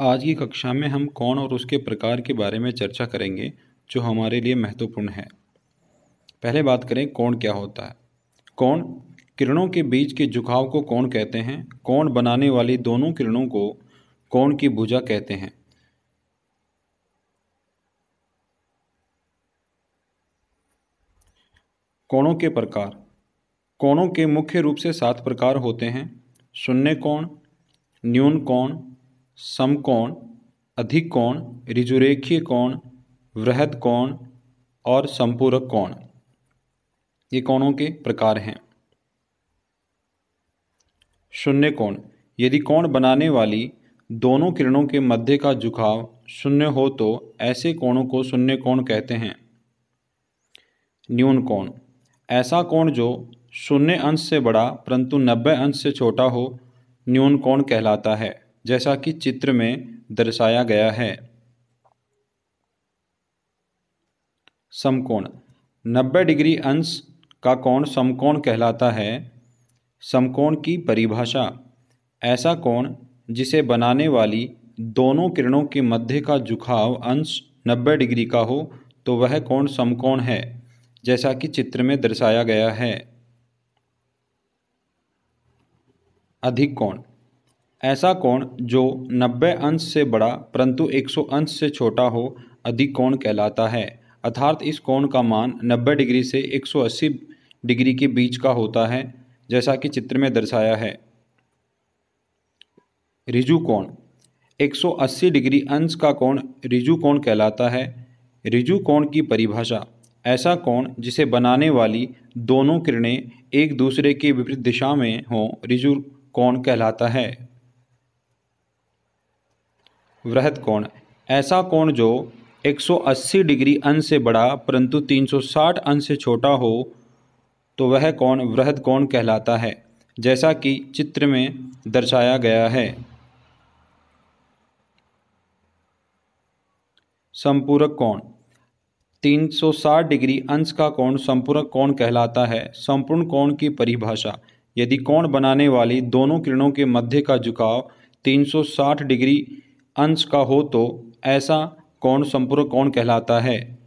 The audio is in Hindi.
आज की कक्षा में हम कौन और उसके प्रकार के बारे में चर्चा करेंगे, जो हमारे लिए महत्वपूर्ण है। पहले बात करें कौन क्या होता है। कौन किरणों के बीच के झुकाव को कौन कहते हैं, कौन बनाने वाली दोनों किरणों को कौन की भुजा कहते हैं। कोणों के प्रकार। कोणों के मुख्य रूप से सात प्रकार होते हैं शून्य कोण न्यून कोण समकोण अधिक कोण, ऋजुरेखीय कोण, वृहद कोण और संपूरक कोण। ये कोणों के प्रकार हैं। शून्य कोण। यदि कोण बनाने वाली दोनों किरणों के मध्य का झुकाव शून्य हो तो ऐसे कोणों को शून्य कोण कहते हैं। न्यून कोण। ऐसा कोण जो शून्य अंश से बड़ा परंतु नब्बे अंश से छोटा हो, न्यून कोण कहलाता है। जैसा कि चित्र में दर्शाया गया है। समकोण। 90 डिग्री अंश का कोण समकोण कहलाता है। समकोण की परिभाषा। ऐसा कोण जिसे बनाने वाली दोनों किरणों के मध्य का झुकाव अंश 90 डिग्री का हो तो वह कोण समकोण है, जैसा कि चित्र में दर्शाया गया है। अधिक कोण। ऐसा कोण जो 90 अंश से बड़ा परंतु 100 अंश से छोटा हो, अधिक कोण कहलाता है। अर्थात इस कोण का मान 90 डिग्री से 180 डिग्री के बीच का होता है, जैसा कि चित्र में दर्शाया है। रिजु कोण। 180 डिग्री अंश का कोण रिजु कोण कहलाता है। रिजु कोण की परिभाषा। ऐसा कोण जिसे बनाने वाली दोनों किरणें एक दूसरे के विपरीत दिशा में हों, रिजु कोण कहलाता है। वृहद कोण। ऐसा कोण जो 180 डिग्री अंश से बड़ा परंतु 360 अंश से छोटा हो तो वह कोण वृहद कोण कहलाता है, जैसा कि चित्र में दर्शाया गया है। संपूरक कोण। 360 डिग्री अंश का कोण संपूरक कोण कहलाता है, संपूर्ण कोण की परिभाषा। यदि कोण बनाने वाली दोनों किरणों के मध्य का झुकाव 360 डिग्री अंश का हो तो ऐसा कौन संपूर्ण कौन कहलाता है?